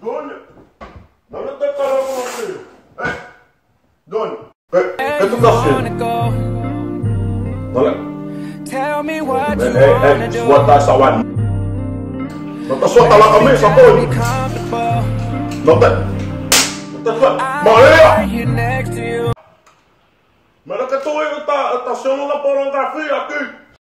Don. Não me preparando com você. É. Don. Eh. é Fais tout marcher. Olha. Tell me what É, you é, wanna é. do. Suota essa kami, sa pon. Comfortable. Não tá. Não tá suota. I'm Maria! right here next to you. Mas pornografia.